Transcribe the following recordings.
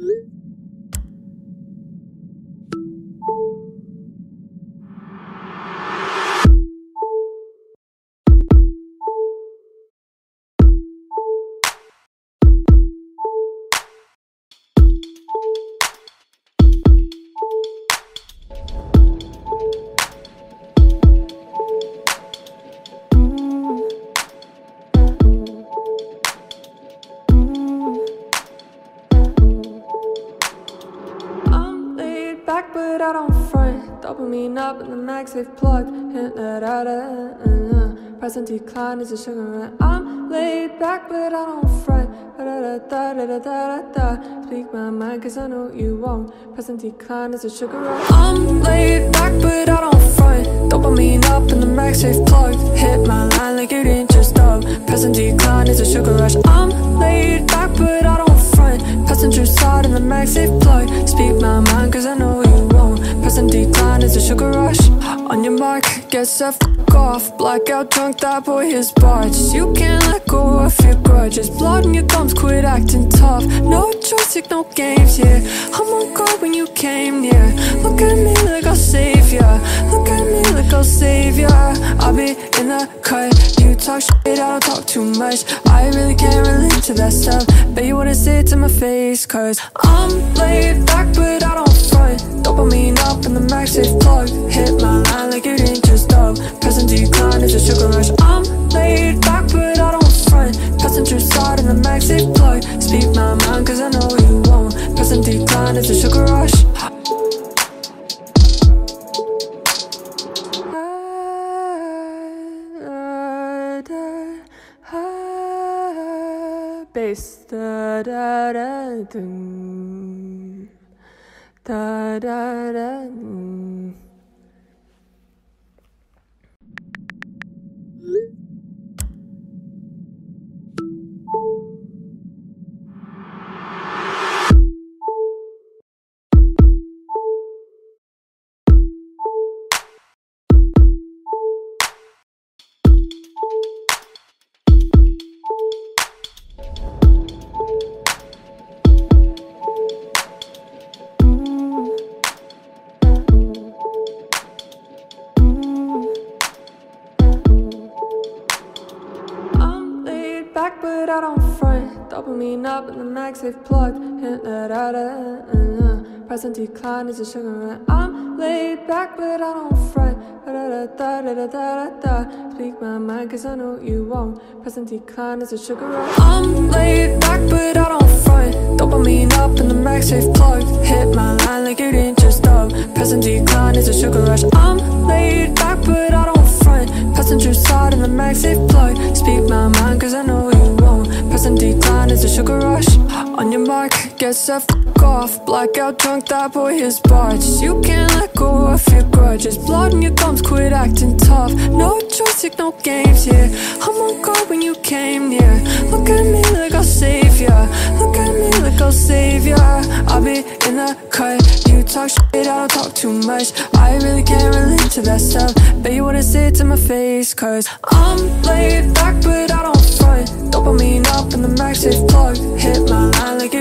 Mm-hmm. But I don't front. Dopamine up in the max, they've plugged. Hint that out of present decline is a sugar run. I'm laid back, but I don't front. Da da da da da da da da. Speak my mind, cause I know you won't. Present decline is a sugar run. I'm laid back, but I don't front. Dopamine up in the max, Present is a sugar rush. On your mark, get set, fuck off. Blackout drunk, that boy is barged. You can't let go of your grudges. Blood in your gums, quit acting tough. No choice, no games, yeah. I'm on guard when you came near. Look at me like I'll save ya. Look at me like I'll save ya. I'll be in the cut. You talk shit, I don't talk too much. I really can't relate to that stuff. Bet you wanna say it to my face, cause I'm laid back, but I don't front. Dopamine up in the max, they've. Hit my line like it ain't just up. Present decline is a sugar rush. I'm laid back, but I don't front. Passenger side in the max, they've. Speak my mind, cause I know you won't. Present decline is a sugar rush. Bass da da da da da da dum. Laid back, but I don't front. Dopamine up in the max, they've plugged. Hint that out of present decline is a sugar run. I'm laid back, but I don't front. Da da da da da da da. Speak my mind, cause I know you won't. Present decline is a sugar run. I'm laid back, but I don't front. Dopamine up in the they've plugged. Hit my line like it ain't just up. Present decline is a sugar rush. I'm laid back, but I don't front. Passenger side in the they've plugged. Speak my mind, cause I know you Mark, get set, fuck off. Blackout drunk, that boy is barged. You can't let go of your grudges. Blood in your gums, quit acting tough. No take no games, yeah. I'm on guard when you came near. Look at me like I'll save ya. Look at me like I'll save ya. I'll be in the cut. You talk shit, I don't talk too much. I really can't relate to that stuff. Bet you wanna say it to my face, cause I'm laid back, but I don't front. Dopamine up in the max, they've plugged. Hit my line like it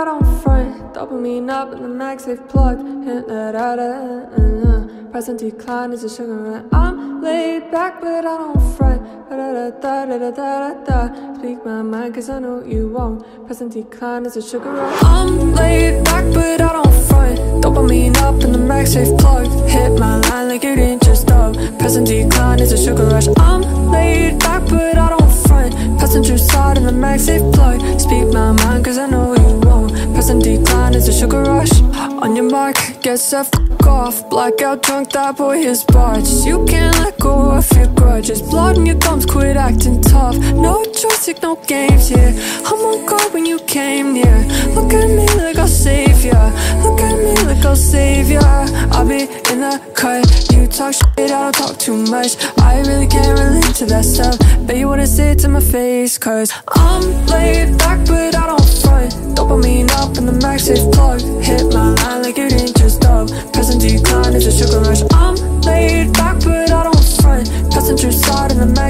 I don't front. Dopamine up in the they've plugged. Hint that out uh, of present decline is a sugar run. I'm laid back, but I don't front. Da da da da da da da. Speak my mind, cause I know you won't. Present decline is a sugar run. I'm laid back, but I don't front. Dopamine up in the they've plugged. Hit my line like it ain't just up. Present decline is a sugar rush. I'm laid back, but I On your mark, get set, f off. Blackout drunk, that boy is barged You can't let go of your grudges. Blood in your gums, quit acting tough. No take no games, yeah. I'm on guard when you came near. Look at me like I'll save ya Look at me like I'll save ya I'll be in the cut. You talk shit, I don't talk too much. I really can't relate to that stuff. Bet you wanna say it to my face Cause I'm laid back but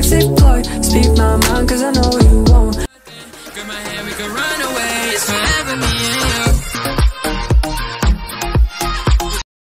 MagSafe plug Speak my mind cause I know